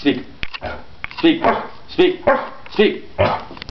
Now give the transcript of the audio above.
Speak. Speak. Speak. Speak.